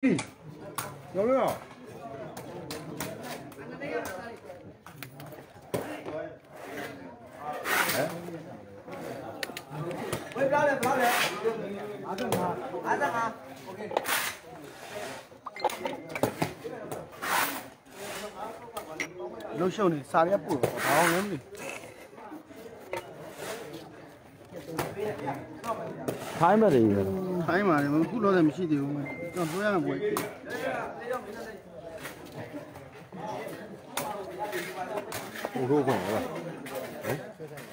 有没有？喂，不要脸，不要脸。拿着拿，拿着拿。OK。 လှုပ်ရှုပ်နေစာရက်ပို့တော့ဘာအောင်လဲမသိထိုင်းမတယ်ထိုင်းမှာလည်းခုတော့လည်းမရှိသေးဘူးမ ကျွန်တော်ပြောရမယ်ဘွယ်ကိုတို့ဖွင့်လားဟမ်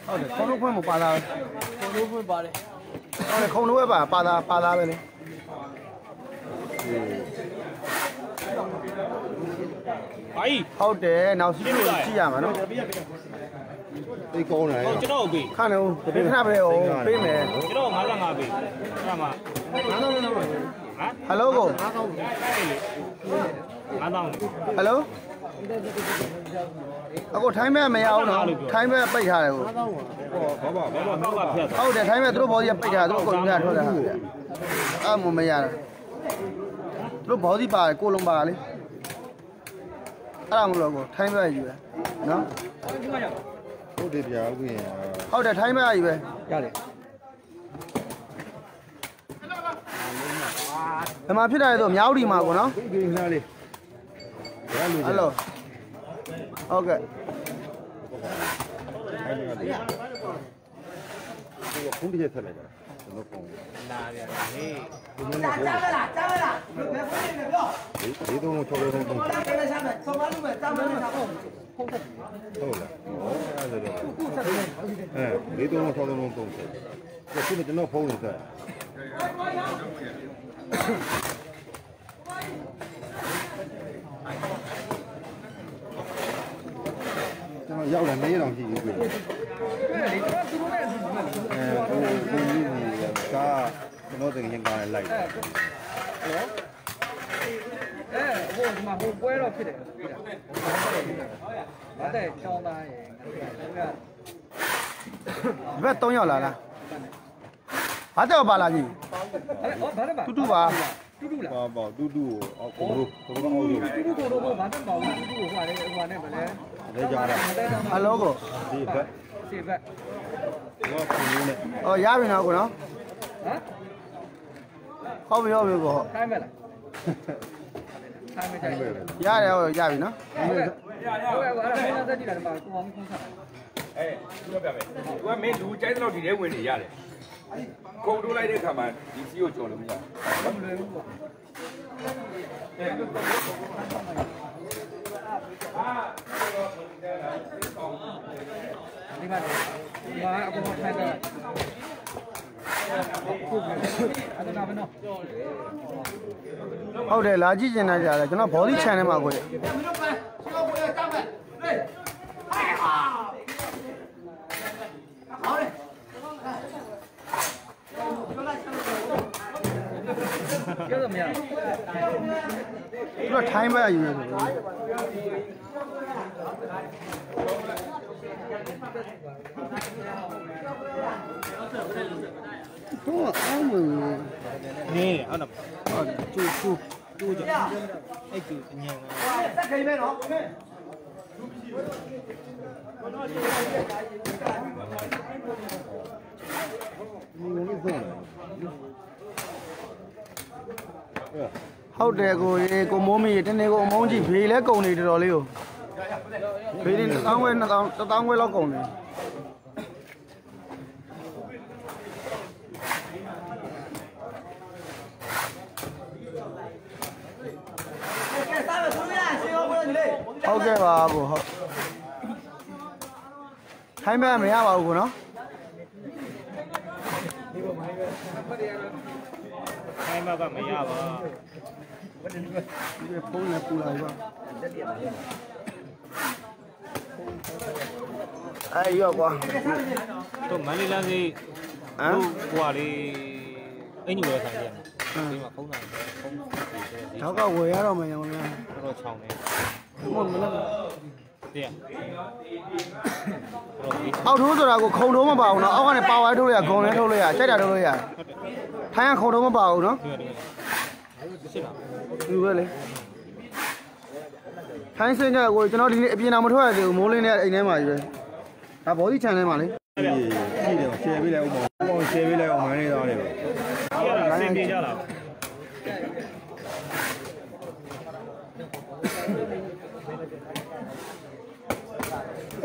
ဟုတ်တယ်ခုံတို့ဖွင့်မပါလားခုံတို့ဖွင့်ပါတယ်ဟုတ်တယ်ခုံတို့ပဲပါပါသားပါသားပဲလေဘာကြီးဟုတ်တယ်နောက်စီးလို့ကြည့်ရမှာနော်သိကောင်းတယ်ဟုတ်ကျွန်တော်ပေးခဏဦးပေးခဏပဲဦးပေးမယ်ကျွန်တော်55ပေးအဲ့မှာနားတော့နားတော့ ဟယ်လိုကို5000ဟယ်လိုအခုထိုင်းမဲ့မရအောင်နော်ထိုင်းမဲ့ပိတ်ထားတယ်ကိုဘာဘာဘာဘာနောက်ကဖြတ်ဟုတ်တယ်ထိုင်းမဲ့သူတို့ဘောကြီးပိတ်ထားသူတို့ကုန်ကြထွက်တာဟာအဲ့မမရတာသူတို့ဘောကြီးပါတယ်ကိုလုံးပါလေအဲ့ဒါမလို့ကိုထိုင်းမဲ့ယူတယ်နော်ဟုတ်တယ်ဗျာဥက္ကဋ္ဌဟုတ်တယ်ထိုင်းမဲ့ယူပဲရတယ် ဘယ်မှာဖြစ်တာလဲဆိုမြောက်ဒီမှာပေါ့နော်ဒီလှလေးဟယ်လိုဟုတ်ကဲ့ဖုန်းပြည့်ဆက်လိုက်တာကျွန်တော်ပုံလာရတယ်ဟေးဒီနေ့ကကြားမလားကြားမလားဘယ်ဖုန်းနေပြောဒီတော့ချောလို့ဆုံးပုံဟုတ်လားကြားမလားဆုံးမလို့မကြားမလားဟုတ်ဟုတ်လားဟုတ်လားအဲဒီတော့ဆောင်းလုံးပုံစံခုနကျွန်တော်ဖုန်းနေတာ က်ကျွန်တော်ရောက်တယ်မေးတော့ကြည့်ပြီးပြီအဲကိုကိုကြီးကကျွန်တော်တကယ်ကားလိုက်တယ်အဲဟိုဒီမှာဟိုပွဲတော့ဖြစ်တယ်ပြီးတာမတဲ့ချောင်းသားရေငါကဒီဘက်3ရောက်လာလား ဘာကြောက်ပါလားကြီးအဲ့ဟောဘာလဲပါတူတူပါတူတူလားပါပါတူတူအော်ကိုလိုကိုလိုအောက်လို့တူတူကိုတော့ဘာတက်ပါဘူးတူတူကိုဟိုနဲ့ဟိုနဲ့မလဲလဲကြတာမတဲ့တော့ဟယ်လိုကိုဒီဘက်စေဘက်တော့ခုနေနဲ့ဟောရပြီနော်ကိုနော်ဟမ်ဟုတ်ပြီဟုတ်ပြီကိုဟုတ်ထိုင်းမဲ့လားထိုင်းမဲ့ထိုင်းမဲ့ရတယ်ဟုတ်ရပြီနော်ဟုတ်ကဲ့ဟုတ်ကဲ့အဲ့ဒါဖုန်းသက်ကြည့်တာဒီမှာကိုအောင်ဖုန်းဆက်တာအဲပြောပြမယ်သူကမင်းလူကျိုင်းတော့ဒီထဲဝင်နေရတယ် ခုံတိုးလိုက်တဲ့ခါမှာဒီစီကိုကြော်လို့မရမလွယ်ဘူးပေါ့ဒီမှာဒီမှာအကုန်ထိုင်းတာဟုတ်ကဲ့အဲ့ဒါမနော်ဟုတ်တယ်လာကြည့်ကျင်တာကြတယ်ကျွန်တော် body channel မှာကိုလေပြောလို့မရဘူးသူကထိုင်းဘက်ယူ 这怎么样？这拆吧，应该是。多安稳啊！哎，好的，好的，就就就这，哎，就今天。再可以没了。你我没做呢。 ဟုတ်တယ်ကိုရေကိုမိုးမီတနေ့ကိုအမုန်းကြီးဖေးလဲကုန်နေတော်တော်လေးကိုဖေးနေ1000ခွဲ2000 1000ခွဲလောက်ကုန်နေဟုတ်ကဲ့ပါကိုဟုတ်ထိုင်းမဲ့မရပါဘူးကိုနော်ဒီပေါ်မှာပဲ ခိုင်းမကမရပါဒီဖုန်းနဲ့ပူလာပြီပါအဲ့ရောကွာတို့မန္တလေးလမ်းကြီးဟမ်တို့ဟိုဟာလေးအင်ကြီးဝယ်ဆိုင်ကြတယ်ဒီမှာခုံးတာခုံးတော့ကဝယ်ရတော့မယ်ရောင်လားတော့ချောင်းနေမဟုတ်မလားတဲ့တော့ဒီ အောက်ထိုးဆိုတာကိုခုံထိုးမပါဘူးနော်အောက်ကနေပါဝါထိုးလို့ရဂုံလဲထိုးလို့ရကြိုက်တာထိုးလို့ရထိုင်းကခုံထိုးမပါဘူးနော်တွေ့တယ်ရှင်းလားလူပဲလေထိုင်းစင်းကကိုကျွန်တော်ဒီနေ့အပြင်တော်မထွက်ရသေးဘူးမိုးလင်းနဲ့အိမ်ထဲမှာကြီးပဲဒါဘောဒီချန်ထဲမှာလေကြည့်တယ်ရှယ်ပေးလိုက်အောင်ပေါ့ဘောရှယ်ပေးလိုက်အောင်မန်းနေသားတယ်ပဲဒီကတော့စင်ပြေကြလား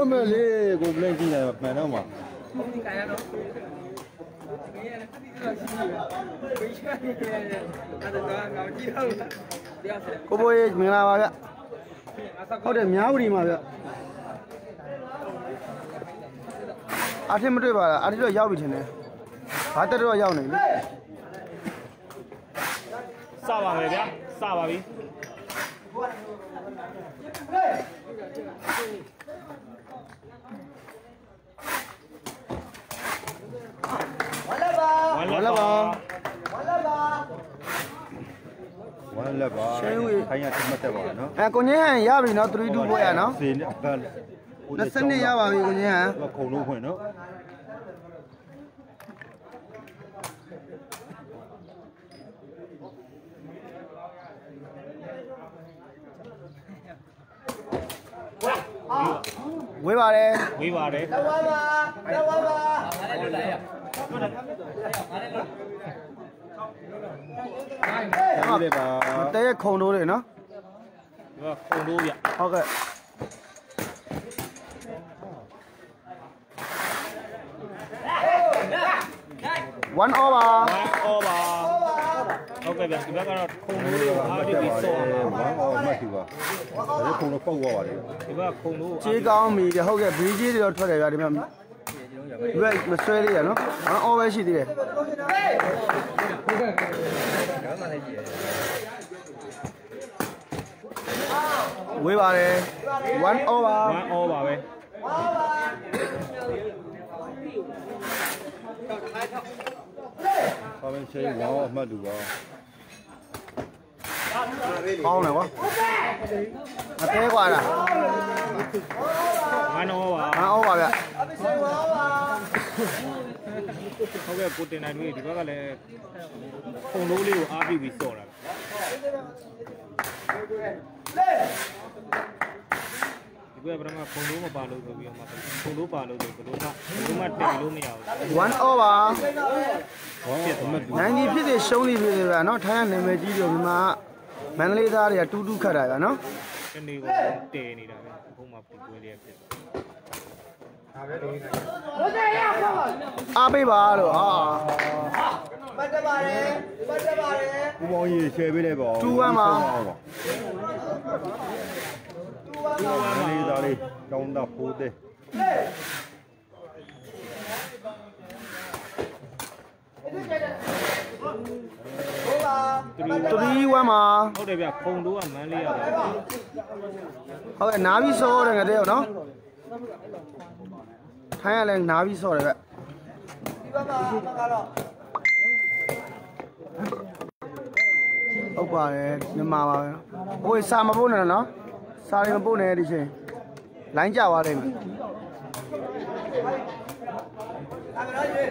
အမေလေးကိုပလန်ကြည့်နေမှန်တော့မှာကိုဘိုးရေးမင်္ဂလာပါဗျဟုတ်တယ်မြားဝတီမှာဗျအာထင်မတွေ့ပါလားအာထင်တော့ရောက်ပြီထင်တယ်ဘာတက်တော့ရောက်နေပြီစပါမယ်ဗျာစပါပြီဝ လက်ပါဝဝလက်ပါဝလက်ပါဝမ်းလက်ပါခိုင်းရတမတ်တက်ပါနော်အဲကိုငင်းဟန်ရပြီနော်3 2ပွဲရနော်စင်းနဲ့အပတ်20နှစ်ရပါပြီကိုငင်းဟန်ခုံလို့ဖွင့်နော် ဝေးပါတယ်ဝေးပါတယ်လက်ဝါပါလက်ဝါပါဒီလေးပါတဲရဲ့ခုံတိုးတွေနော်ဒီကခုံလို့ဗျဟုတ်ကဲ့1 over ဝမ်အော် ပါဟုတ်ကဲ့ဗျဒီဘက်ကတော့ခုံလို့လေးကိုအားပြပြီးစောအောင်ပါဝမ်းအောင်မှတ်သူပါဒါခုံတော့ပောက်သွားပါလေဒီဘက်ခုံလို့ကြေးကောင်းပြီဟုတ်ကဲ့ဘီကြီးတွေတော့ထွက်တယ်ဗျာဒီမှာဒီဘက်မဆွဲသေးရနော်1 over ရှိသေးတယ်ဝေးပါတယ်1 over ဝမ်အော်ပါပဲဘာပဲရှယ်ဝမ်းအောင်မှတ်သူပါ ကောင်းတယ်ကွာမသေးกว่าလား ဝမ်အော်ပါ 1 over ဗျ ဟုတ်ကဲ့ကိုတင်နိုင်တို့ဒီဘက်ကလည်းခုံလို့လေးကိုအားပြပြီးစောတာဒီဘက်ကပထမခုံလို့မပါလို့ဆိုပြီးတော့မှခုံလို့ပါလို့ဆိုဘယ်လိုမှဘယ်လိုမှတင်လို့မရဘူး 1 over ဝမ်းအောင်မှတ်သူ 90ဖြစ်တဲ့ရှုံးနေပြီလေဗျာနော်ထိုင်းကနာမည်ကြီးတို့ဒီမှာ မန္တလေးသားတွေကတူးတူးခတ်တာဗျာနော်တနေ့ကတည်နေတာပဲဘုံမှာပူပွဲလေးဖြစ်တယ်အားပေးပါလို့ဟာပတ်တပါတယ်ပတ်တပါတယ်ဦးပေါင်းကြီးရှယ်ပေးလိုက်ပါဦးလေးသားလေးတောင်းတာဖိုးတဲ့ဟိုပါ 3 1မှာဟုတ်တယ်ဗျခုံတို့ကမန်းလေးရတယ်ဟုတ်ကဲ့နားပြီးစောတယ်ငါတဲ့ရောနော်ထိုင်းကလည်းနားပြီးစောတယ်ဗျဒီဘက်မှာမကတော့ဟုတ်ပါတယ်မြန်မာပါပဲနော်ဟိုစာမပို့နဲ့နော်စာတွေမပို့နဲ့ဒီချိန်လိုင်းကြသွားတယ်မယ်ဒါမလို့ရေ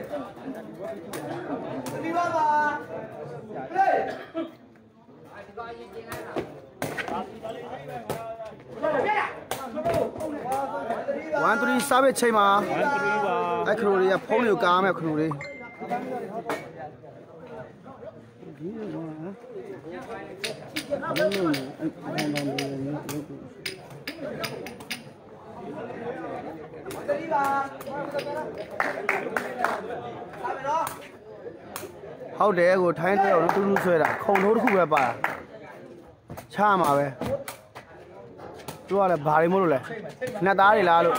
ဒီဘက်မှာ ဟေး1 3စားပဲချိန်မှာဝမ်3ပါအဲ့ခရိုတွေကဖုန်းတွေကိုကားမယ်ခရိုတွေ ဟုတ်တယ်ကိုထိုင်းတဲ့တော့တူးတူးဆွဲတာခုံထိုးတစ်ခုပဲပါချမှာပဲသူကလည်းဘာတွေမို့လို့လဲနှစ်သားတွေလားလို့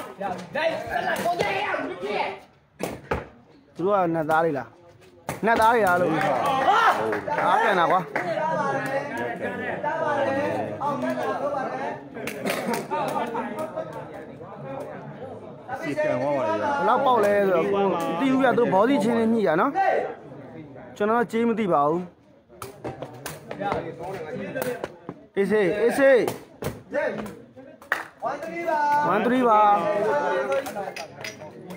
သူတို့ကနှစ်သားတွေလားနှစ်သားတွေလားလို့အားပြန်တာကွာစီကံသွားပါလေဗျာဘယ်လောက်ပေါက်လဲဆိုတော့ကိုမသိဘူးပြသူဘောစီချင်းချင်းညှိရနော် ကျွန်တော်ကြေးမသိပါဘူးအေးစေးအေးစေး ဝန်တရီပါ 1 3ပါ ဒီ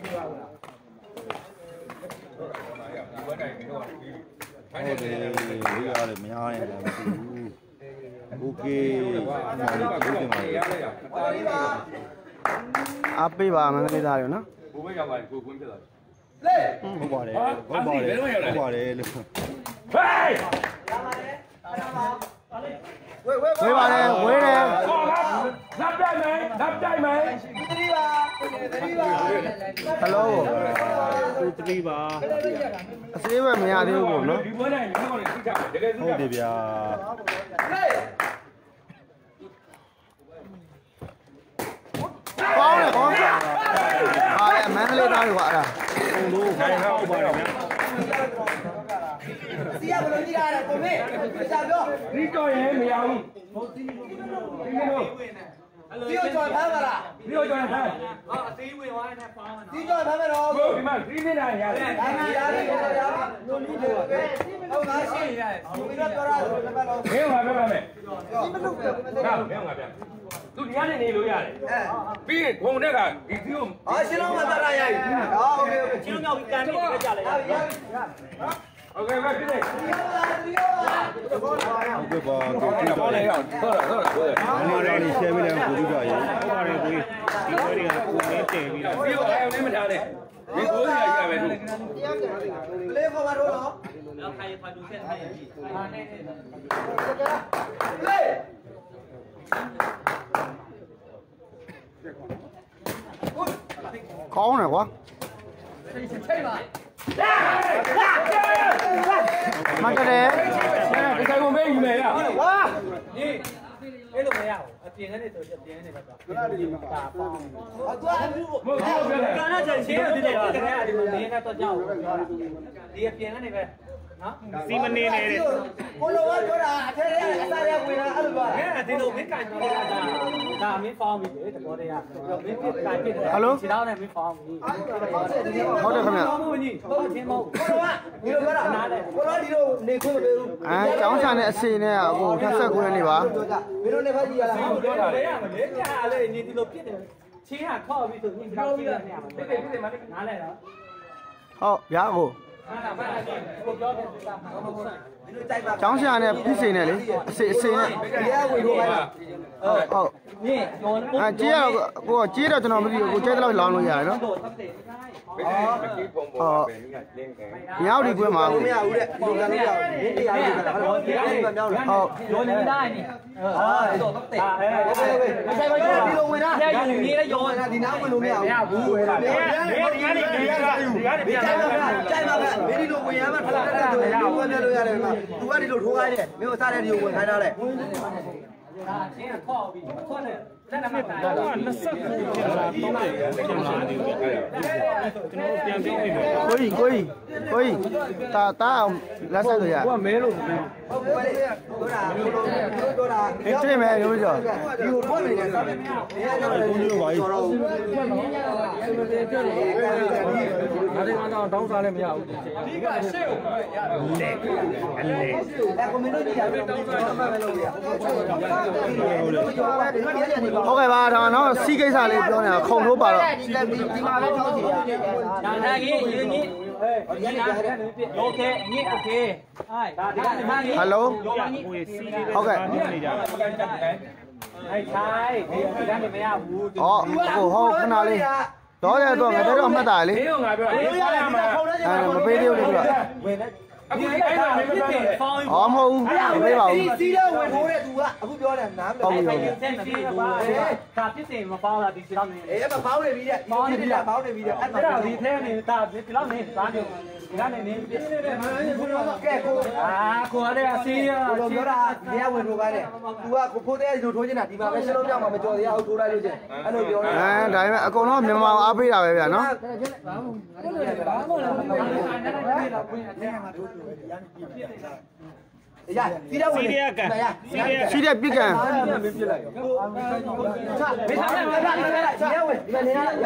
ဘက်တိုင်းတော့ပြီး ဟုတ်တယ်လေးရတယ်မများရင်လည်းမသိဘူးโอเคအဲ့ဒါကိုပြောတင်ပါလေ အားပေးပါမင်္ဂလိသားတွေနော် ဘိုးဘရောက်ပါကိုကွင်းဖြစ်သွားတ ယ်ဟုတ်ပါတယ်ဟုတ်ပါတယ်ဟုတ်ပါတယ်လို့ဟေးဝေးပါတယ်ဝေးတယ်ဟောကနပ်တိုက်မယ်နပ်တိုက်မယ်ဟယ်လိုသူတတိပါအစေးပဲမရသေးဘူးပေါ့နော်ဒီပွဲတိုင်းဒီကောင်တွေသိကြတယ်တကယ်သိဟုတ်ကြတယ်ဗျာကောင်းတယ်ကောင်းတယ်ဟာလေမန္တလေးသားတွေကအဲ့ဒါ ပုံလို့ခိုင်းထားဥပါတော့ဗျာစီရဘလို့ကြည့်ရတယ်ကိုမေစာပြောဒီတော့ရင်မရဘူးဒီလို ပြီးတော့ကြော်ဖမ်းပါလားပြီးတော့ကြော်ဖမ်းဟာအသေးဝင်သွားတဲ့ဖမ်းမှာနော်ပြီးတော့ဖမ်းမယ်တော့ဟုတ်ဒီမှာ3မိနစ်ရတယ်ဒါမှရတယ်ကြော်ရလို့လူတွေပဲဟုတ်လားရှိရတယ်ပြီးတော့ကြော်ရတယ်ဘယ်လိုလဲမင်းကပြောပါမယ်ဒီမလို့ပြောမသိဘူးမင်းကပြောသူဒီကနေနေလို့ရတယ်ပြီးရင်ဂုံတဲ့ကဒီစီကိုဟာရှင်းလုံးမတရရည်ဟုတ်ကဲ့ရှင်းလုံးမြောက်ပြီးကန်ပြီးပြကြလေဟာ တ်တယ်ဟုတ်တယ်ဟုတ်တယ်မင်းတို့လည်း share ပေးလိုက်ကိုကြည့်ပါရေဥပါတော့ကိုဒီပွဲတွေကကိုမင်းတည်ပြီးတော့ဒီကိုအဲ့နဲ့မထားနဲ့ဒီကိုရရပဲသူလေးခေါ်ပါတော့နော်လေကောင်းတယ်ကွာ မတ်တယ်ဒီဆိုင်ကိုမေးယူမယ်ရဝါအဲ့လိုမရဘူးအပြင်ကနေဆိုအပြင်ကနေပဲသွားဒါပေါင်းအတူအတူမဟုတ်ဘူးပြောတယ်ကာနာချင်ရှင်းရတယ်တဲ့ဒီကနေဒီမင်းကတော့ကြောက်ပြောတာဒီအပြင်ကနေပဲ နော်စီမနေနေတဲ့ကိုလိုကပြောတာအထက်ထဲအစားရဝင်တာအဲ့လိုပါမင်းကဒီလိုမင်းကန်ပြတာဒါမင်းဖောင်းပြီလေတဘောတရားမင်းပြကန်ပြတယ်ခြေထောက်နဲ့မင်းဖောင်းပြီဟုတ်တယ်ခင်ဗျဖောင်းမှုကြီးဟုတ်ချင်းမဟုတ်ကိုလိုကဒီလိုပြောတာကိုလိုဒီလိုနေခွင့်မပေးဘူးအဲကျောင်းဆန်တဲ့အစီနဲ့အခု29ရက်နေ့ပါပြောတာမင်းတို့လည်းဖတ်ကြည့်ရလားဘူးပြောတာလေရမလဲပြာလေနေဒီလိုပြစ်တယ်ချင်းဟာခေါ့ပြီးဆိုရင်ကြောက်ပြီးရနေရမှာပြစ်တယ်ပြစ်တယ်မနားလဲတော့ဟုတ်ဗျာကို ဟာလာပါလားကိုပြောတယ်ပြတာမှာဟုတ်ဟုတ်မင်းတို့ကြိုက်ပါကျောင်းဆန်နဲ့ပြစ်စင်နဲ့လေအစီအစီနဲ့ဒီကဝင်လို့ပါဟုတ်ဟုတ်နင်းရောနေအဲကြေးတော့ကိုကကြေးတော့ကျွန်တော်မသိဘူးကိုကြေးတော့လောင်းလို့ရတယ်နော်တော့တက်တယ်ဘယ်နဲ့မကြီးပုံပေါ်ပဲနေကလင်းတယ်မြောက်ဒီကွင်းမှာမကိုရဘူးတဲ့ဒီကလည်းမရဘူးဒီတရားကြီးကလည်းဟုတ်တယ်ဒီကမြောက်လားဟုတ်ရောနေတာနီဟာတော့တက်တယ်အဲမဆိုင်ပါဘူးဒီလိုဝင်တာရယူနေလဲရောဝင်တာဒီနားဝင်လို့မရဘူးမရဘူးဝယ်တာဒီကနေဒီကနေဒီကနေပြန်ကြိုလာက်ပါဗျာကြိုက်ပါဗျာမင်းဒီလိုဝင်ရမှထွက်တဲ့တဲ့ဆိုရင်ဒီဝင်ပြလို့ရတယ်မှာသူကဒီလိုထိုးခိုင်းတယ်မင်းကိုစားတဲ့ဒီကိုဝင်ခိုင်းတာလေဒါချင်းခေါ့ပြီးထွက်တယ်လက်နမတာတော့29ပြန်လာ30ပြန်လာနေပြီကျွန်တော်ပြန်ပြောပြီမယ်ကိုကြီးကိုကြီးကိုကြီးတာတာအောင်လက်ဆက်လို့ရကမဲလို့ဟုတ်ကဲ့ပြောတာပြောတာအေးတွေ့မယ်ရိုးကြောဒီကိုထွက်နေတယ်စားတယ်ဒီကတော့ကိုကြီးပါကြီးတော်တော်ငါတို့ကတော့တောင်းစားလည်းမရဘူးအဲကွန်မန့်တို့ကြည့်ရတယ်တောင်းစားမှပဲလုပ်ရဟုတ်ကဲ့ဒီမှာဒီရက်နေပါဟုတ်ကဲ့ပါဒါတော့စီးကိစ္စလေးပြောနေတာခုံထိုးပါတော့ဒီလက်ဒီမှာလည်းထောက်စီရဒါနာကြီးရင်းကြီးဟဲ့ဒီနာ โอเคညစ်โอเคဟိုင်ဒါဒါဒီမှာကြီး ဟယ်လို ကိုစီးလေး ဟုတ်ကဲ့ နေကြတယ် ဟဲ့ဆိုင်ဒီကနေမရဘူး ဩဟိုဟောခဏလေးတော့ရတော့ငါတို့အမှတ်တာလေ မင်းကငါပြောတယ် လို့ရတယ်ဒီကခေါင်းထဲ အဲမပေးသေးဘူးလေသူက ဝင်တယ် အခုအဲ့ဒါမင်းပြောတယ်ဖောင်းဩမဟုတ်ဘူးမပေးပါဘူးစီးတဲ့ဝင်ထိုးတဲ့သူကအခုပြောတယ်နားမဟုတ်ပြီလဲဟုတ်ပြီတဲ့နေပြီပါဒါပြစ်စင်မပေါင်းတာဒီစီတော့နေအေးမပေါင်းနေပြီတဲ့ပေါင်းနေပြီလားပေါင်းနေပြီတဲ့အဲ့အဲ့ဒါဒါဒီဒီထဲနေတာဒီလောက်နေသားနေ ဒီကနေနေပြစ်နေတဲ့မှာကဲကိုအာကိုရတဲ့အစီးရကိုလိုပြောတာဒီကဝင်ထိုးခိုင်းတယ်သူကကိုဖိုးတဲ့လူထိုးချင်တာဒီမှာပဲရှင်းလို့ပြောင်းမှာမကြော်ရအောင်ထိုးလိုက်လို့ချင်းအဲ့လိုပြောနေတာအဲဒါပေမဲ့အကုန်လုံးမြန်မာအားပေးတာပဲဗျာနော်ရ စီးတဲ့ဝင်စီးရကန်စီးရရှိတဲ့ပြစ်ကန်မင်းထားလိုက်မင်းထားလိုက်စီးတဲ့ဝင်ဒီကနေရရမ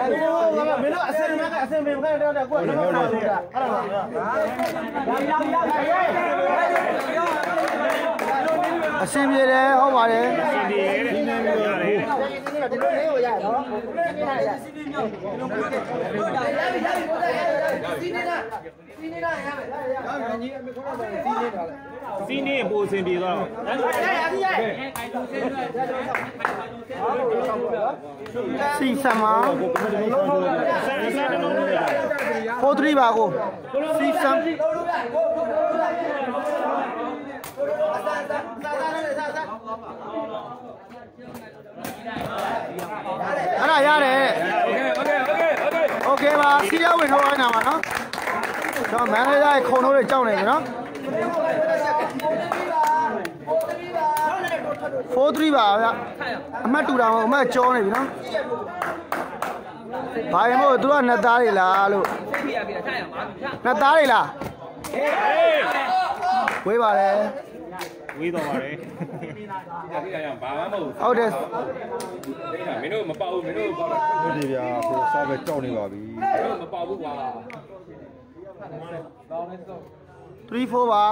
င်းတို့အစင်မကအစင်မကတဲ့တော့ကိုယ်ကတော့ထိုးတာအဲ့ဒါပါရရရရအဆင်ပြေတယ်ဟုတ်ပါတယ်စီဒီရဲ့တဲ့ရတယ်ဒီလိုလေးကိုရရနော်စီနေရစီနေမြောက်ဟုတ်တာရပြီရပြီကိုတာစီနေတာစီနေတာရမယ်ရမယ်ညီအမေခေါ်တော့စီနေတာလေ စီနေပိုအဆင်ပြေသွားတော့ ရရပြီရရ စီဆမ်မာ ဆန်ဆန်တလုံးလို့ရတယ် 43ပါကိုစီဆမ်အဲ့ဒါရတယ် โอเคโอเคโอเค โอเคပါစီးရဝင်ထုတ်လိုက်တာပါနော်ကျွန်တော်မန်နေဂျာရဲ့ခုံတို့တွေကြောက်နေပြီနော် 43ပါဗျအမှတ်တူတာမဟုတ်အမှတ်ကျော်နေပြီနော်ဘာရင်မို့သူကနှစ်သားတွေလားလို့နှစ်သားတွေလားဝေးပါတယ်ဝေးတော့ပါတယ်ဒီကရဘာမှမဟုတ်ဟုတ်တယ်မင်းတို့မပေါဘူးမင်းတို့ပေါက်ဟုတ်တယ်ဗျာကိုစားပဲကြောက်နေပါပြီမင်းတို့မပေါဘူးကွာ3 4ပါ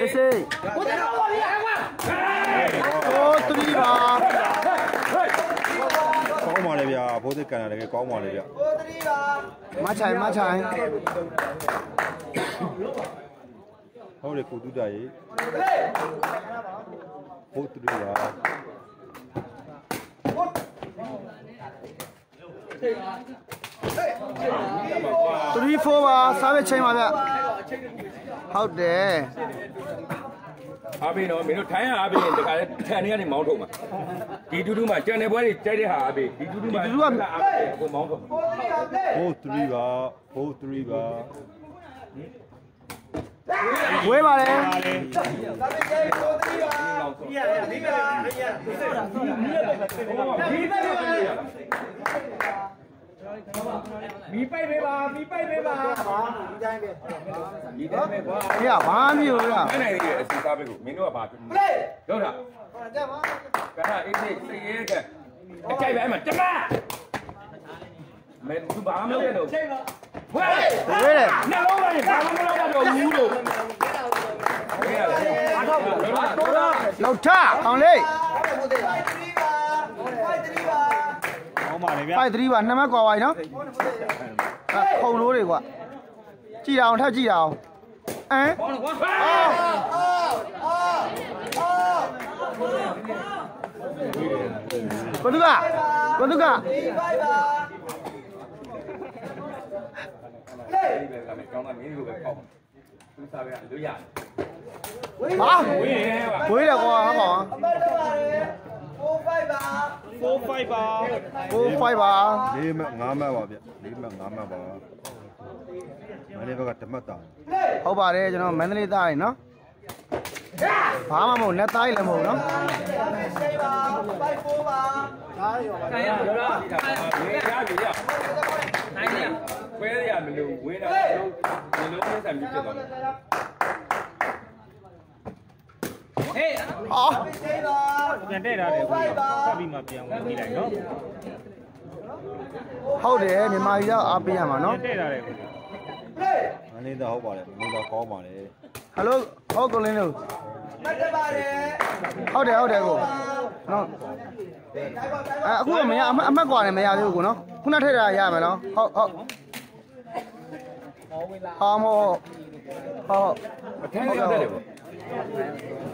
အေးစေးကိုတာတော့ဗျာကွာ43ပါကောင်းပါလေဗျာဘိုးသစ်ကန်တာတကယ်ကောင်းပါလေဗျမချိုင်မချိုင်ဟုတ်တယ်ကိုတူတာရေဘိုးတူတာ3 4ပါစားပဲချိန်ပါဗျ ဟုတ်တယ်အားပေးတော့မင်းတို့ထိုင်းရအားပေးရင်တခါလဲထန်နေကနေမောင်းထုတ်မှာဒီတူတူမှာကြံတဲ့ဘွဲတွေကြိုက်တဲ့ဟာအားပေးဒီတူတူမှာကိုမောင်းထုတ်ဘိုး3ပါဘိုး3ပါဝေးပါတယ်ပါတယ် မီပိုက်ပေးပါမီပိုက်ပေးပါဒီတိုင်းပဲဒီတိုင်းပဲကွာ။ဖေဘာမှမဖြစ်ဘူးဗျာမနိုင်ရဲ့အစီကားပဲကိုမင်းတို့ကဘာဖြစ်လဲဟုတ်လားကဲအေးစိတ်စိတ်ရဲကအကြိုက်ပဲအမတမမဲသူဘာမှမလုပ်ရတော့ဝဲ။ဝေးတယ်နှလုံးလိုက်ဘာမှမလုပ်ရတော့ဘူးလို့ဝဲရတယ်အားတော့တော့တော့။လောက်ထအောင်လေးကော င်းပါလေဗျာ။5 3ပါနှစ်မကွာပါနော်။အဲခုံလို့တွေကွာ။ကြည်အောင်ထပ်ကြည်အောင်။အမ်ဘဒုကဘဒုကဒီပဲကမယ်ကောင်းတာမင်းတို့ပဲပေါ့သူစားပဲလို့ရတယ်ဟာဝဲရဲပါဝေးတယ်ကွာဟာကောင် 4 5ပါ4 5ပါ၄မှတ်၅မှတ်ပါဗျ၄မှတ်၅မှတ်ပါမနေ့ဘက်ကတမတ်တာဟုတ်ပါတယ်ကျွန်တော်မန္တလေးသားရယ်နော်ဘာမှမဟုတ်လက်သားရည်လည်းမဟုတ်နော်ဝဲရပြီရနိုင်ရဝဲရမလို့ဝဲတာလို့ဒီလိုမျိုးဆံပြီးဖြစ်သွားတယ် အော်ပြန်တဲ့ထားတယ်ကိုဆက်ပြီးမှပြန်ဝင်ကြည့်လိုက်နော်ဟုတ်တယ်မြန်မာပြည်ကအားပေးရမှာပြန်နော်တဲ့ထားတယ်ကိုမနေ့သားဟုတ်ပါလေမနေ့သားကောင်းပါလေဟယ်လိုဟုတ်ကုန်လင်းလို့ဟုတ်တယ်ဟုတ်တယ်ကိုနော်အဲအခုကမရအမတ်အမတ်ကွာနေမရသေးဘူးကိုနော်ခုနထည့်တာရမယ်နော်ဟုတ်ဟုတ်ဟာမောဟုတ်အထင်းလေးတက်တယ်ပေါ့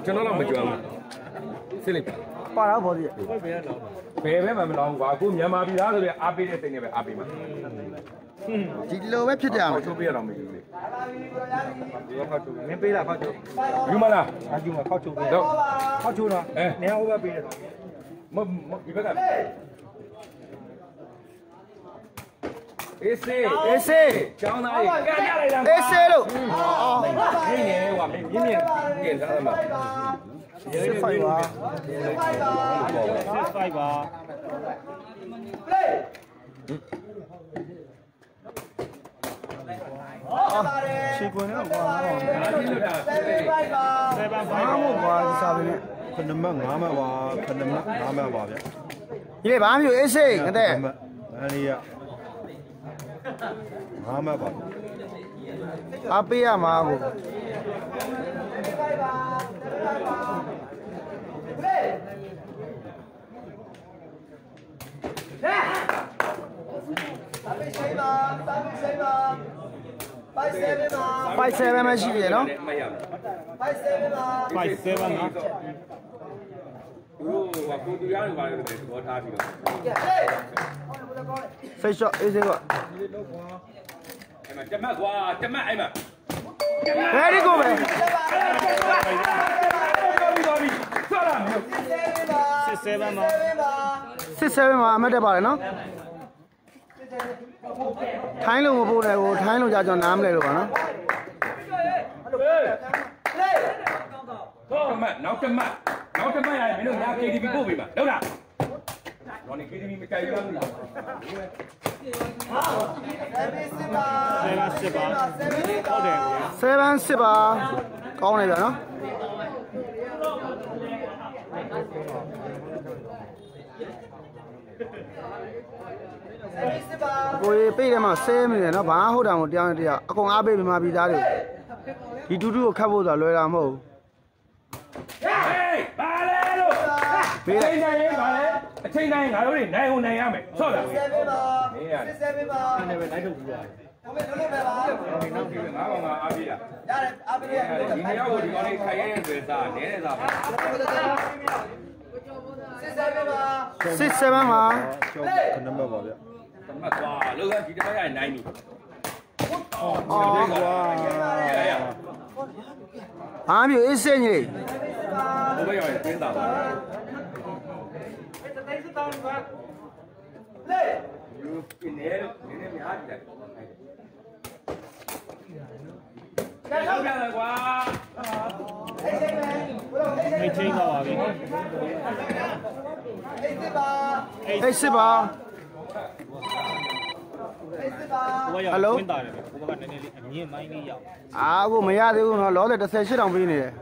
ကျွန်တော်တော့မကြွမ်းဘူးစစ်လိုက်ပါပါတော့ဗောဒီဘယ်ပဲမှမလောဘူးကွာအခုမြန်မာပြည်သားဆိုပြီးအားပေးတဲ့စိတ်နဲ့ပဲအားပေးမှာဒီလိုပဲဖြစ်ကြမှာချိုးပေးရတော့မယူလေမင်းပေးလားဖောက်ချိုးယူမလားအကျူမှာဖောက်ချိုးပေးတော့ဖောက်ချိုးတော့အဲနေဟိုဘက်ပေးတယ်မမဒီဘက်က အေးစေးအေးစေးကျောင်းသားကြီးကန်ရလိုက်တာအေးစေးလို့အော်ဟင်းနေကွာမင်းမြင်းမြင်းကျင်စားမှာစစ်ဖိုင်ပါ6 5ပါရှေ့ကွင်းတော့ကွာ7ဘာ5မှမကွာဒီစာပေနဲ့ခဏမှတ်၅မှတ်ပါခဏမှတ်၅မှတ်ပါဗျဒီလေဘာမှမဖြစ်အေးစေးငတဲ့မှတ်မနေ့က ၅မှတ်ပါအားပေးရမှာကိုပိုက်7ပဲရှိသေးတယ်နော်မရဘူး5 7မှာသူတို့ကကိုတူရတယ်ပါလေသဘောထားပြီးတော့ ဖိတ်ရှော့အေးစေးကအဲ့မှာတမတ်ကွာတမတ်အဲ့မှာ very good ပဲတော်ပြီတော်ပြီဆောလာမျိုး6 7မှာ67မှာအမတ်တက်ပါတယ်နော်ထိုင်းလုံးမပို့နဲ့ဟိုထိုင်းလုံးကြကျွန်တော်နားမလဲလို့ပါနော်တော့တမတ်နောက်တမတ်နောက်တမတ်ရရင်မင်းတို့ညာ KTV ပို့ပေးပါဟုတ်လား တော့နေ KTV မကြိုက်ဘူးလား7 7ပါဟုတ်တယ်ကို7 6ပါကောင်းတယ်ဗျာနော်ကိုရေးပိတ်တယ်မှာဆဲမိတယ်နော်ဘာဟုတ်တာမို့တရားနဲ့တရားအကုန်အားပေးပြီးမှပြီးသားတွေဒီတူတူကိုခတ်ဖို့ဆိုတာလွယ်တာမဟုတ်ဘူးဟေးပါလေလို့ ပေးလိုက်အချိန်တိုင်းပါလေအချိန်တိုင်းငါတို့တွေနိုင်အောင်နိုင်ရမယ်ဆောလာမယ်နေရအဲ့ပဲလိုက်ထုတ်ပြီးသွားတယ်နောက်ပြီးငါကောင်ကအားပြေးတာရတယ်အပိရဒီနေ့ရောက်ဒီကောင်လေးခိုင်ရဲတွေစားနဲနေစားပါစစ်စစ်ပဲပါ67မှာကျောင်းခဏမှတ်ပါဗျတမတ်ကွာလောကဒီတမတ်ရနိုင်ပြီအော်ကွာရရအားမျိုးအေးစင်းကြီးဘယ်ရောက်ရင်တင်းတာပါ လေယူပြနေလို့နည်းနည်းများတယ်ရောက်ပြန်လေကွာမိတ်ချင်းတော့ပါပြီအေးစစ်ပါအေးစစ်ပါအေးစစ်ပါကိုကရောက် Hello? ဝင်းတာတယ်ကိုကနည်းနည်းလေးအမြင့်မိုင်းလေးရောက်အာကိုမရသေးဘူးနော်လောတယ်18တောင်ပေးနေတယ်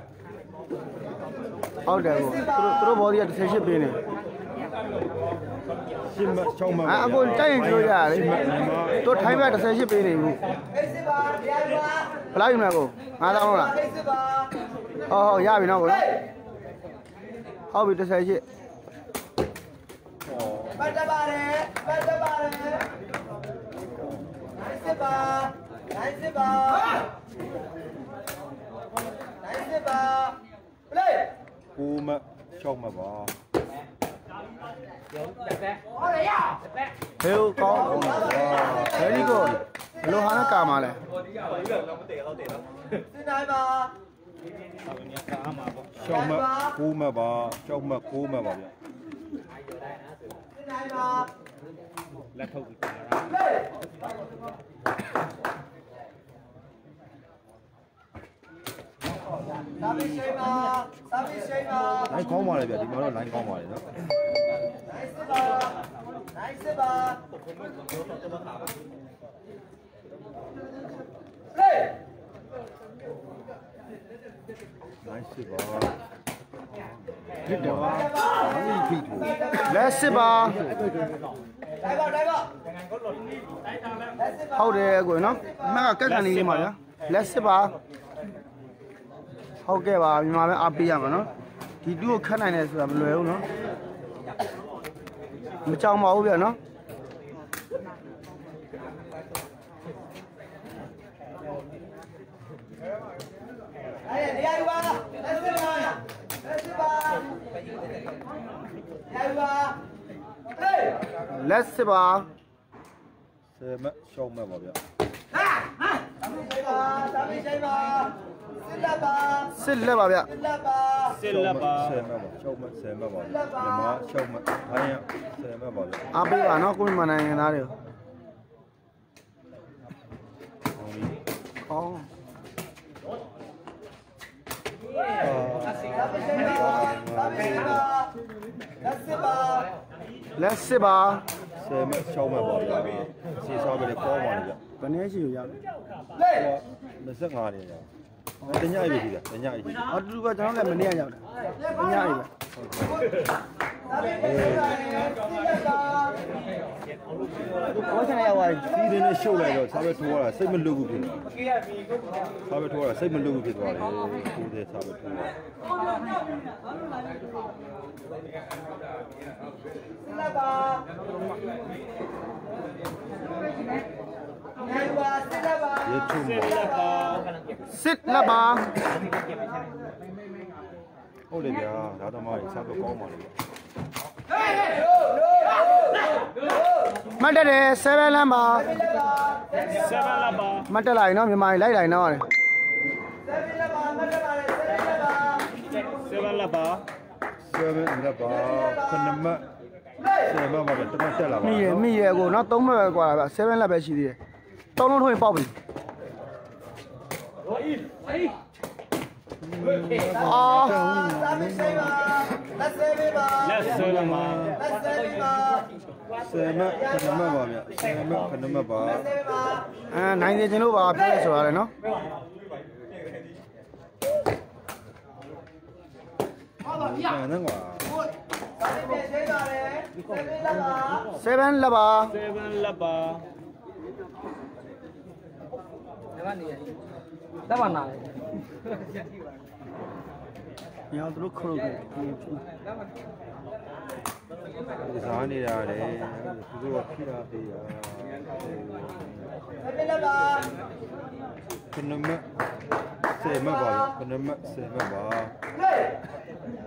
ဟုတ်တယ်ကိုသူတို့သူတို့ဘောဒီက18ပေးနေ ရှင်းမကျောင်းမအာအကိုတိုက်ရင်ပြောရတယ်သူထိုင်းဘက်18ပေးနေဘူးအေးစစ်ပါတရားပါဘယ်လောက်ယူမလဲကို9000ဟုတ်လားအေးစစ်ပါဟောဟောရပြီနော်ကိုနော်ဟုတ်ပြီ18ပတ်တပါတယ်ပတ်တပါတယ်နိုင်စစ်ပါနိုင်စစ်ပါနိုင်စစ်ပါလေကိုမကျောင်းမပါ ဟောရရဟေးကောင်း very good ဘယ်လိုဟာနဲ့ကာမှာလဲစစ်နိုင်ပါဟုတ်ပြီကားမှာပေါ့ကျောင်းမကိုမပါကျောင်းမကိုမပါဗျစစ်နိုင်ပါလက်ထုတ်ပြီးကားလေစာမီရှိပါစာမီရှိပါလိုင်းကောင်းပါလေဗျဒီမှာတော့လိုင်းကောင်းပါလေနော်နိုင်စစ်ပါနိုင်စစ်ပါလေလိုင်းစစ်ပါဖြစ်တယ်ပါဒီဖိထူလက်စစ်ပါ တိုင်းပါတိုင်းပါလက်စစ်ပါဟုတ်တယ်ကိုနော်အမကကက်ကန်လေးလေးပါဗျာလက်စစ်ပါ ဟုတ်ကဲ့ပါမြန်မာပဲအားပေးရမှာနော်ဒီတူကိုခတ်နိုင်တယ်ဆိုတာမလွယ်ဘူးနော်မကြောင်ပါဘူးဗျာနော်အဲ့ဒီတရားယူပါလက်စစ်ပါလက်စစ်ပါတရားယူပါဟေးလက်စစ်ပါဆယ်မကျောင်းမပါဗျရှိပါစာမီရှိပါ စစ်လက်ပါစစ်လက်ပါဗျာစစ်လက်ပါစစ်လက်ပါဆယ်မပါကျောင်းမဆယ်မပါဗျမြန်မာကျောင်းမထိုင်းရဆယ်မပါဗျအားပေးပါနော်ကိုမြန်မာနိုင်ငံသားတွေကိုဟောစာမီရှိပါစာမီရှိပါလက်စစ်ပါလက်စစ်ပါဆယ်မကျောင်းမပါဗျစီစားပဲကောင်းပါလေဗျဘယ်နည်းရှိရရလေ25နေရ တညအိပ်ပြီဗျတညအိပ်ပြီအတူတူပဲကျွန်တော်လည်းမနေ့ကရောက်တယ်အများကြီးပဲစာဘောချင်ရသွားပြီစီးနေနဲ့ရှုပ်လိုက်တော့စားပဲထိုးရတာစိတ်မလွတ်ဘူးဖြစ်သွားစားပဲထိုးရတာစိတ်မလွတ်ဘူးဖြစ်သွားတယ်ထိုးတယ်စားပဲထိုးရရေထုံး စစ် ပါ လက်ပါ စစ်လက်ပါ ဟုတ်တယ်ဗျာဒါသမားကြီးစားပဲကောင်းပါလေ မှတ်တက်တယ်7လမ်းပါ 7လက်ပါ မှတ်တက်လိုက်နော်မြန်မာကြီးလိုက်လိုက်နော် 7လက်ပါ 7လက်ပါခဏမ7မပါပဲတမတက်လာပါ မိရမိရကိုနော်3မှတ်ပဲกว่าတာဗျ7လက်ပဲရှိသေးတယ် သုံးလုံးထိုးရင်ပေါက်ပြီအာလက်ဆွဲပါမှာ7မခဏမပါ ဗျ7မခဏမပါအဲနိုင်နေခြင်းလို့ပါပြောရဆိုရတယ်နော်အဲ့ဒါကွာ7လက်ပါ7လက်ပါတက်ပါနာလေညောင်တို့ခရုတ်ကိုဇာနေရတယ်သူတို့ကခိတာသေးရခဏမ7မပါဗျခဏမ7မပါ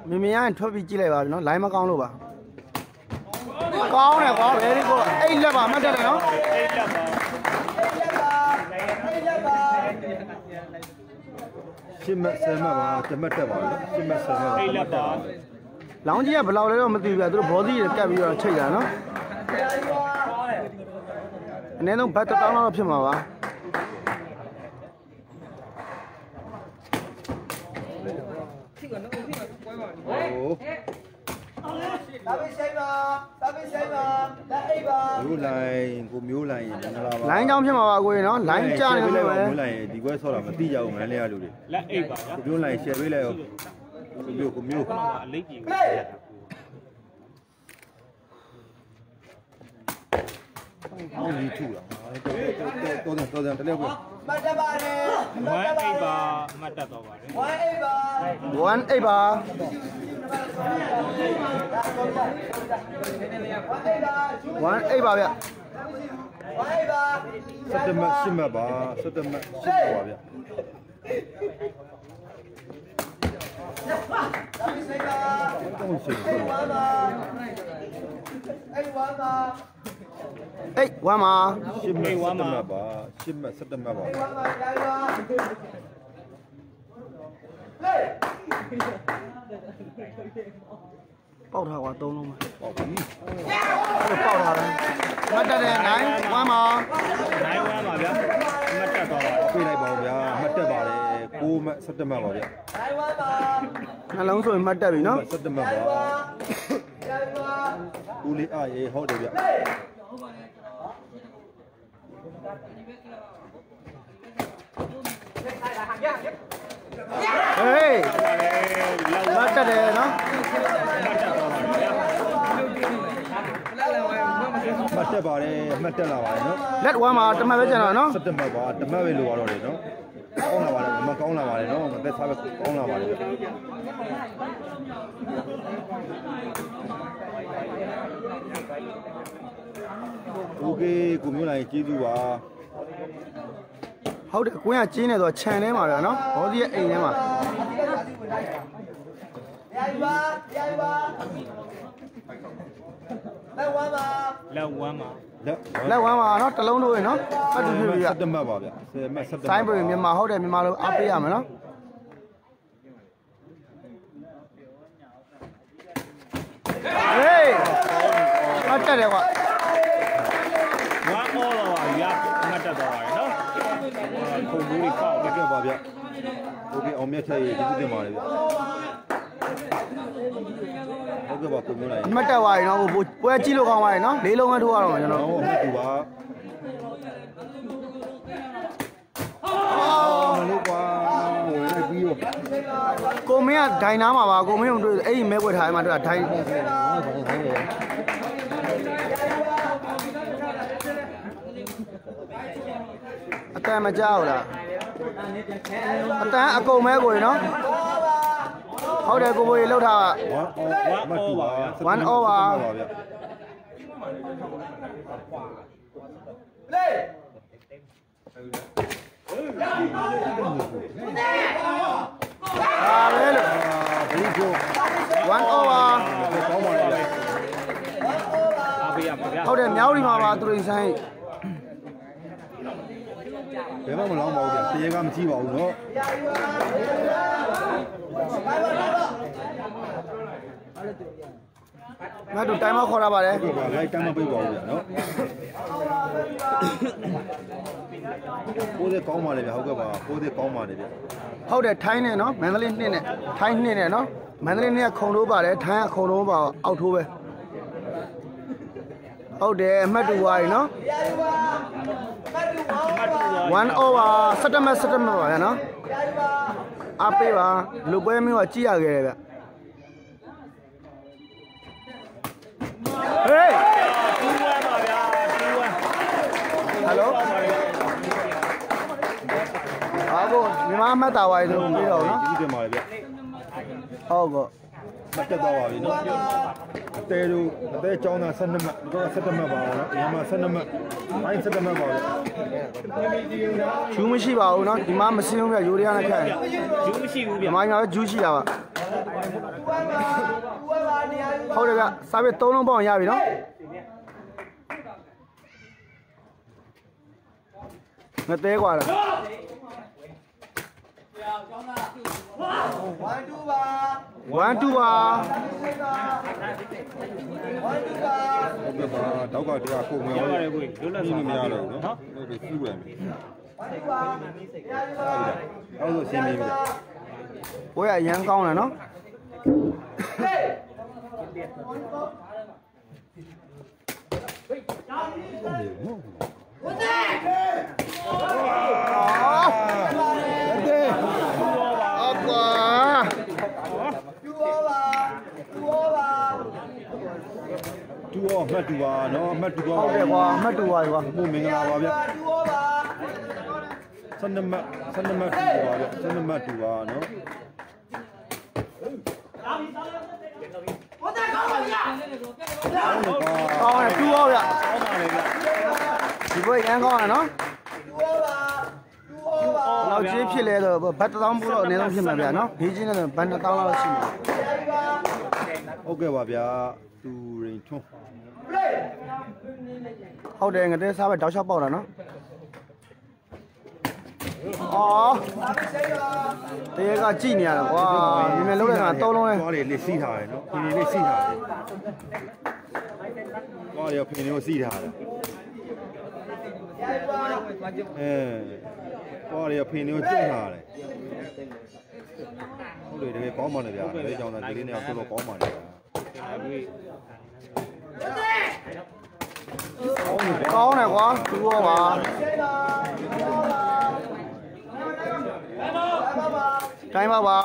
မင်းမရရင်ထွက်ပြီးကြည့်လိုက်ပါပြီနော်လိုင်းမကောင်းလို့ပါကောင်းတယ်ကွာ very good အဲ့လက်ပါမှတ်တယ်နော်8လက် ရှင်းမ7မပါတမတ်တက်ပါဗျရှင်းမ7မပါ8လက်ပါလောင်းကြီးကဘယ်လောက်လဲတော့မသိဘူးပြသူတို့ဘောဒီကတ်ပြီးတော့ချိန်တာနော်အနည်းဆုံးဘတ်တစ်တောင်းလောက်ဖြစ်မှာပါဟို ဒါပဲဆိုင်ပါဒါပဲဆိုင်ပါလက်အိပ်ပါမျိုးလိုင်းကိုမျိုးလိုင်းမင်္ဂလာပါလိုင်းကြောင်းဖြစ်မှာပါကိုရင်နော်လိုင်းကြားနေရှယ်လို့ပေးပဲလိုက်ပါမျိုးလိုင်းဒီကွဲဆော့တာမသိကြဘူးမန်းလေးရလူတွေလက်8ပါဗျာကိုမျိုးလိုင်းရှယ်ပေးလိုက်ရောကိုမျိုးကိုမျိုးခုနကအလိပ်ကြီးကိုရက်တာအောင်းကြီးထူလာတော်တော်တော်တော်တလဲကိုမတ်တပါတယ်1 8ပါအမှတ်တက်တော့ပါတယ်ဝိုင်းအိပ်ပါ1 8ပါဝိုင်းအိပ်ပါ 1 8ပါဗျဝိုင်းအိပ်ပါစက်တမရှင်းမပါစက်တမရှင်းပါဗျဒါပဲဆိုင်ပါတောင်းရှင်းအိပ်ဝမ်းပါအိပ်ဝမ်းပါ8 1ပါရှင်းမစက်တမပါရှင်းမစက်တမပါအိပ်ဝမ်းပါကြာပါဟေး ပေါက်ထားကွာ3လုံးပါပေါ့ပြီအဲ့ပေါက်ထားတယ်မှတ်တက်တယ်9 1ပါ9 1ပါဗျာအမှတ်တက်တော့ပါတယ်ပြေးလိုက်ပါဦးဗျာမှတ်တက်ပါတယ်6မစက်တမပါဗျာအိုင်ဝမ်းပါနှလုံးဆိုရင်မှတ်တက်ပြီနော်စက်တမပါကြာပါဦးလေးအားရေဟုတ်တယ်ဗျဟေးလက် မှတ်တက်တယ်နော် မှတ်တက်ပါတယ်မှတ်တက်လာပါတယ်နော် လက်1ပါတမတ်ပဲကျန်တော့နော် စက်တမပါတမတ်ပဲလိုရတော့တယ်နော်ကောင်းလာပါတယ်မကောင်းလာပါတယ်နော်မသက်စားပဲကောင်းလာပါတယ်ဗျโอเคကိုမျိုးလိုက်ကျေးဇူးပါ ဟုတ်တယ်ကွင်းကကျင်းနေဆိုခြံထဲမှာဗျာနော်ဘောဒီရဲ့အိမ်ထဲမှာကြာပါကြာပါလက်ဝမ်းပါလက်1ပါလက်လက်1ပါနော်တစ်လုံးထိုးရင်နော်ဖတ်တူဖြစ်ပြီဗျစက်တမတ်ပါဗျဆယ်မတ်စက်တမတ်ဆိုင်းဘွေမြန်မာဟုတ်တယ်မြန်မာလိုအားပေးရမယ်နော်ဟေးမှတ်တက်တယ်ကွာ1 all တော့ပါဗျာအမှတ်တက်တော့ပါတယ်နော်ခုံဘူးလေး ပါဗျ။ကိုပြီးအောင်မြတ်ထက်ရေးကျေးဇူးတင်ပါတယ်ဗျ။ဟုတ်ကဲ့ပါကိုမျိုးလိုက်အမှတ်တက်ပါရင်တော့ကိုပွဲကြည့်လို့ကောင်းပါရင်နော်လေးလုံးပဲထိုးရတော့မှာကျွန်တော်ဟုတ်ကူပါအော်လို့ကွာဝင်ပြီးတော့ကိုမင်းကဒိုင်နာမှာပါကိုမင်းတို့တွေ့အဲ့ဒီမဲခွက်ထားမှတွေ့တာဒိုင်အတန်မကြောက်လား အတန်အကုန်မဲကိုရနော်ဟုတ်တယ်ကိုဘိုးကြီးလှုပ်ထားတာ1 over ပါဗျာ One over ပါဗျာဒါပဲလို့အာဘီကို1 over ကောင်းပါလေဗျာအားပေးရပါဗျာဟုတ်တယ်မြောက်ဒီမှာပါသူရိန်ဆိုင် ဘယ်မှမလောင်းပါဘူးဗျာတရေကမကြည့်ပါဘူးเนาะ ငါတို့တိုင်မခေါ်ရပါတယ် ဒီကလိုက်တမ်းမပိတ်ပါဘူးဗျာเนาะပိုးတဲ့ကောင်းပါလေဗျာဟုတ်ကဲ့ပါပိုးတဲ့ကောင်းပါလေဗျာ ဟုတ်တယ်ထိုင်းနဲ့နော်မန္တလေးနှစ်နဲ့ထိုင်းနှစ်နဲ့နော်မန္တလေးနှစ်ကခုံတော့ပါတယ်ထိုင်းကခုံတော့ပါအောက်ထိုးပဲဟုတ်တယ်အမှတ်တူပါပြီနော် 1 over 17မှတ်17မှတ်ပါဗျာနော်အပေးပါလူပွဲမျိုးကကြည့်ရခဲ့တယ်ဗျဟေးတူဝဲပါဗျာတူဝဲဟယ်လိုအားကိုမြန်မာအမှတ်တာပါလေဆိုပြီးတော့နော်ဒီတင်ပါလေဗျာဟုတ်ကော မတက်သွားပါပြီเนาะအသေးတို့အသေးចောင်းသား12မှတ်ဒီက17မှတ်ပါတော့เนาะမြန်မာ12မှတ်တိုင်း17မှတ်ပါဗျာ ဂျူးမရှိပါဘူးเนาะဒီမှာမစင်းဘူးပြရိုးရရနဲ့ခက်ရင် ဂျူးမရှိဘူး ဒီ ဗျာ မှာညာပဲဂျူးရှိတာပါဟုတ်တယ်ဗျစာပေ3လုံးပေါအောင်ရပြီเนาะငသေးกว่าလား 1 2ပါ1 2ပါ1 2ပါဟုတ်ကဲ့ပါတောက်ကတရားခုံဝင်ရောရတယ်ကိုလွတ်လပ်ဆုံးမရတော့နော်ဟုတ်ပြီပြူရမယ်1 2ပါ1 2ပါအဲ့လိုရှင်းနေပြီကိုရအရန်ကောင်းတယ်နော်ဟေးဟေးဒါကြီးဟုတ်တယ်ဟုတ်တယ် တူရောအမှတ်တူပါနော်အမှတ်တူပါဟုတ်တယ်ကွာအမှတ်တူပါကွာဘုမင်္ဂလာပါဗျတူရောပါဆန္ဒမတ်ဆန္ဒမတ်တူပါဗျဆန္ဒမတ်တူပါနော်ဟုတ်တယ်ကောင်းပါဗျာကောင်းတယ်တူရောဗျကောင်းပါလေဗျဒီဘွေရန်ကောင်းတာနော်လောက်ကြီးဖြစ်လဲဆိုဘတ်1000ပို့တော့အနည်းဆုံးဖြစ်မှာဗျာနော်ဘေးကြီးနဲ့ဘတ်1000လောက်ရှိမှာ ဟုတ်ကဲ့ပါဗျာသူရင်ထွန်းဟုတ်တယ်ငတဲ့စားပဲတောက်လျှောက်ပေါက်တာနော်အော်တရေကကြည်နေရတာကွာဒီမဲ့လုံးလိုက်တာသုံးလုံးလဲသွားလေလေးစီးထားတယ်နော်ဖင်လေးလေးစီးထားတယ်သွားလေဖင်လေးကိုစီးထားတယ်အဲသွားလေဖင်လေးကိုကျုပ်ထားတယ် ဟုတ်တယ်တကယ်ကောင်းပါလေဗျာဒီကြောင့်လည်းဒီလေးနဲ့တော့တော်တော်ကောင်းပါလေဗျာကောင်းတယ်ကွာသူရောပါတိုင်းပါပါ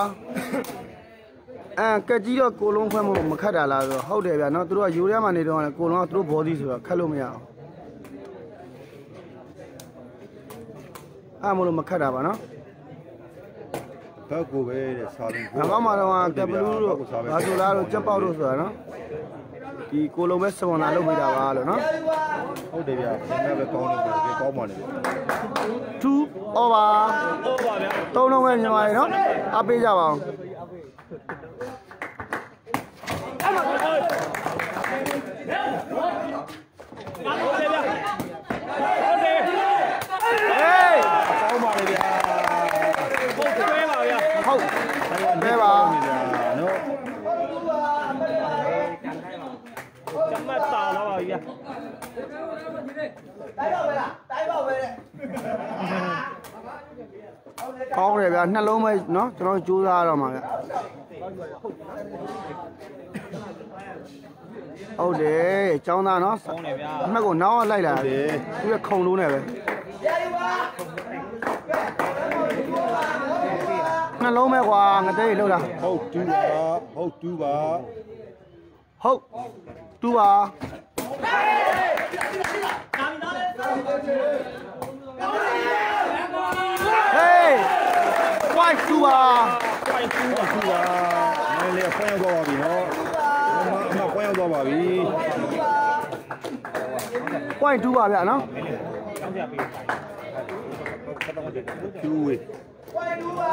အဲကက်ကြီးတော့ကိုလုံးခွဲမမခတ်တာလားဆိုတော့ဟုတ်တယ်ဗျာနော်သူတို့ကယူရဲမှာနေတော့လည်းကိုလုံးကသူတို့ဘောသီးဆိုတော့ခတ်လို့မရအောင်အဲ့မလို့မခတ်တာပါနော် ဘက်ကိုပဲတဲ့စာလုံး။ငါကမှတော့ကက်ဘလူးတို့ဘာဆိုလားတို့ကြက်ပေါက်တို့ဆိုတာနော်။ဒီကိုလုံးပဲစပွန်လာလုပ်ပေးတာပါလို့နော်ဟုတ်တယ်ဗျာဒီမဲ့ပဲကောင်းနေပြီကောင်းပါလေဗျာ။2 over ဟုတ်ပါဗျာသုံးလုံးပဲမြန်မာရေနော်။အပေးကြပါအောင်ဟုတ်တယ်ဗျာဟုတ်တယ် ။ဟေး ကောင်းပါလေဗျာ ဟုတ်ကွဲပါဗျာ ဟုတ်ကဲပါ နော် ကျမတ်တာတော့ပါဗျာ ကောင်းတယ်ဗျာနှလုံးပဲနော်ကျွန်တော်ကြိုးစားရတော့မှာဗျာဟုတ်တယ်ចောင်းသားနော်ကောင်းတယ်ဗျာအမှတ်ကိုနောက်လိုက်လာတယ်သူကခုံလုံးနဲ့ပဲနှလုံးပဲကွာငသိလှုပ်တာဟုတ်တူပါဟုတ်တူပါဟုတ်တူပါဟေး ဝိုင်းတူပါဟုတ်တူပါမင်းလေးဖွင့်ရောက်သွားပါပြီနော်အမအမဖွင့်ရောက်သွားပါပြီဝိုင်းတူပါဗျာနော်ကျူဝေးပွိုင်တူပါ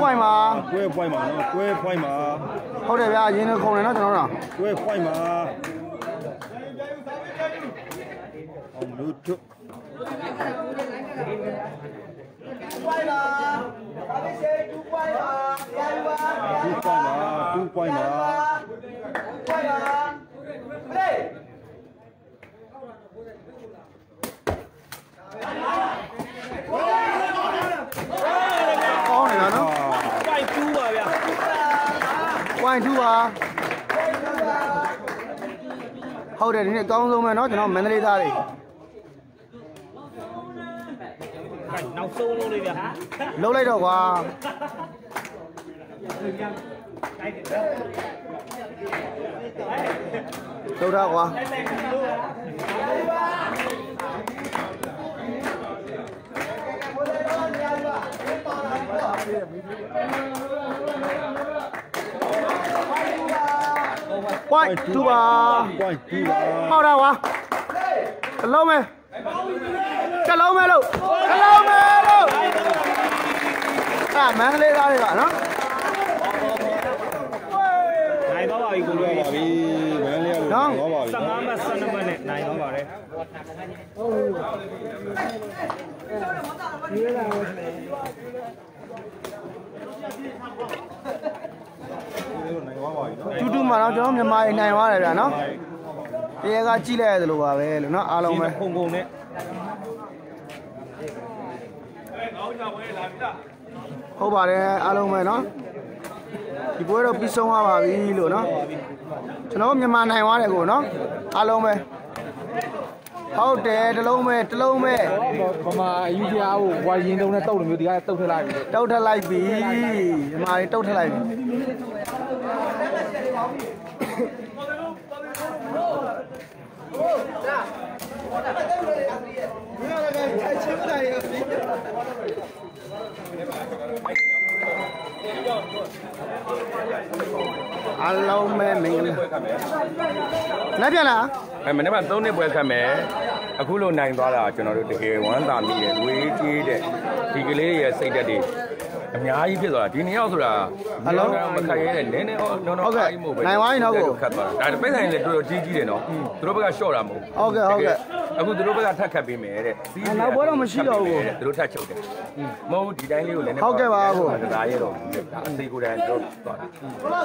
ပွိုင်းပါကွဲပွိုင်ပါနော်ကွဲပွိုင်ပါဟုတ်တယ်ဗျာရင်ခုန်နေနော်ကျွန်တော်တို့ကွဲပွိုင်ပါအောင်လို့တို့2 point ပါ2 point ပါကောင်းနေတာနော်ပိုက်2ပါဗျာဝိုင်းတူပါဟုတ်တ Con này là nó. Quay chú bà kìa. Quay chú bà. Hầu để đến con luôn mà nó cho nó mình đi ra đi. Cảnh nóng sâu luôn đi kìa. Lâu đây đâu quá. đâu quá ဝိုင်းတူပါ point 2ပါဟောက်တာကွာတစ်လုံးပဲတစ်လုံးပဲလို့တစ်လုံးပဲလို့အာမန္တလေးသားတွေကနော်နိုင်တော့ပါပြီကိုကွဲလေးပါပြီမန်းလေးကလို့သွားပါပြီ15မှတ်12မှတ်နဲ့နိုင်တော့ပါတယ်နိုင်သွားပါပြီနော် တူတူမှတော့ကျွန်တော်မြန်မာတွေနိုင်သွားတယ်ဗျာနော်တရားကကြည့်လိုက်ရတယ်လို့ပါပဲလို့နော်အားလုံးပဲခုံခုံနဲ့ဟုတ်ပါတယ်အားလုံးပဲနော်ဒီပွဲတော့ပြီးဆုံးသွားပါပြီလို့နော်ကျွန်တော်မြန်မာနိုင်သွားတယ်ကိုနော်အားလုံးပဲ ဟုတ်တယ်တစ်လုံးပဲတစ်လုံးပဲဗမာယူပြားကိုဝါရင်တုံးနဲ့တုတ်လို့မျိုးဒီကတုတ်ထလိုက်ပြီတောက်ထက်လိုက်ပြီမြန်မာတွေတောက်ထက်လိုက်ပြီ အားလုံးပဲမင်္ဂလာလက်ပြန်လားအဲမနေ့က3နှစ်ပွဲခတ်မယ်အခုလိုနိုင်သွားတာကျွန်တော်တို့တကယ်ဝမ်းသာမိတယ်ဝေးကြီးတဲ့ဒီကလေးရဲ့စိတ်ဓာတ်တွေ အများကြီးဖြစ်သွားတာဒီနှစ်ယောက်ဆိုတာမခက်ရဲတဲ့နည်းနည်းတော့တော့ခတ်သွားတာဒါပိတ်ဆိုင်လည်းတော်တော်ကြီးကြီးတယ်နော်သူတို့ဘက်ကရှော့တာမဟုတ်အခုသူတို့ဘက်ကထပ်ခတ်ပေးမယ်တဲ့သူတို့ထပ်ချုပ်တယ်မဟုတ်ဒီတိုင်းလေးကိုလည်းကစားရတော့ဒါအစိကိုယ်တိုင်တော့သွားတယ်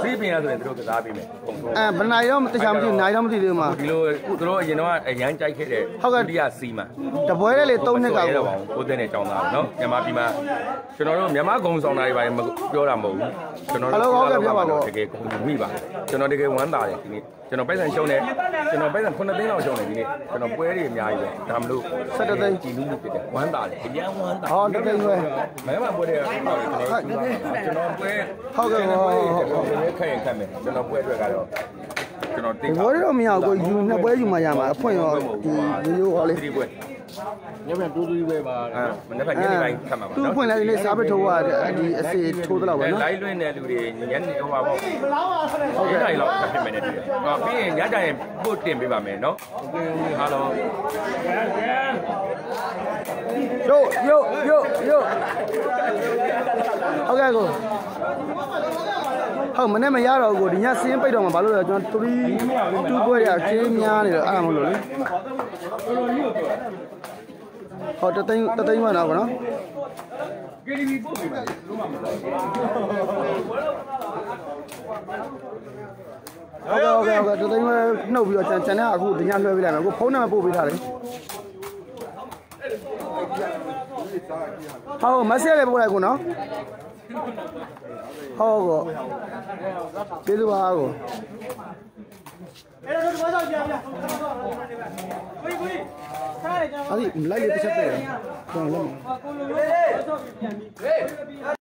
စီးပင်ရဆိုရင်သူတို့ကစားပေးမယ်ပုံဆုံးအဲဘယ်နိုင်တော့တခြားမသိနိုင်တော့မသိသေးဘူးမှာဒီလိုသူတို့အရင်တော့အရန်ကြိုက်ခဲ့တဲ့ဒီကစီမှာတပွဲတည်းလေ3နှစ်ကရကိုတော့ပါဘူးကိုတဲ့နဲ့ကြောင်းသားနော်မြန်မာပြည်မှာကျွန်တော်တို့မြန်မာဂုံဆောင်တာတွေပါပြောတာမဟုတ်ဘူးကျွန်တော်တို့တကယ်ဂုံမိပါကျွန်တော်တကယ်ဝမ်းသာတယ်ဒီနေ့ကျွန်တော်ပိုက်ဆံရှုံးတယ်ကျွန်တော်ပိုက်ဆံ9သိန်းလောက်ရှုံးတယ်ဒီနေ့ကျွန်တော်ပွဲတွေအများကြီးပဲဒါမလို့ကြည်နူးမှုဖြစ်တယ်ဝမ်းသာတယ်အရန်ဝမ်းသာဟောတသိန်းပဲမဲမပွဲတွေကျွန်တော်ကျွန်တော်ပွဲခက်ရင်ခက်မယ်ကျွန်တော်ပွဲအတွက်ကတော့ကျွန်တော်ဒီတင်းပွဲတော့မရဘူးကိုယူနှစ်ပွဲယူမှရမှာအဖွင့်ရောဒီရိုးရိုးဟောလေးဒီပွဲ ညပြန်တူးတူးပဲပါအဲမနေ့ကညနေပိုင်းခတ်မှာပါသူ့နော်ဖွင့်လိုက်ဒီစားပထိုးကဒီအစီထိုးတော့ပဲနော်လိုက်လွင့်တဲ့လူတွေညနေဟိုပါပေါ့ဟုတ်ကဲ့တိုင်းလောက်ဆက်ဖြစ်မယ်နဲ့တူတယ်ဟောပြီးရင်ညကြရင်ပို့တင်ပေးပါမယ်နော်အားလုံးရိုးရိုးရိုးရိုးဟုတ်ကဲ့ကို ဟုတ်မနေ့မရတော့ကိုဒီညစင်းပိတ်တော့မှာဘာလို့လဲကျွန်တော်3 2ပွဲရအချင်းများနေတော့အဲ့ဒါမလို့လေဟုတ်ဟုတ်တသိန်းတသိန်းမှန်းတော့ဗောနော်ဟုတ်ကဲ့ဟုတ်ကဲ့ဟုတ်ကဲ့တသိန်းပဲနှုတ်ပြီးတော့ကျန်ကျန်တဲ့အခုဒီညလွှဲပေးလိုက်မယ်အခုဖုန်းနံပါတ်ပို့ပေးထားတယ်ဟုတ်မက်ဆေ့လေးပို့လိုက်ကိုနော် ဟုတ်ကောကျေးဇူးပါကိုအဲ့ဒီလိုက်လေးတစ်ချက်ပဲကျွန်တော်လက်မဟေး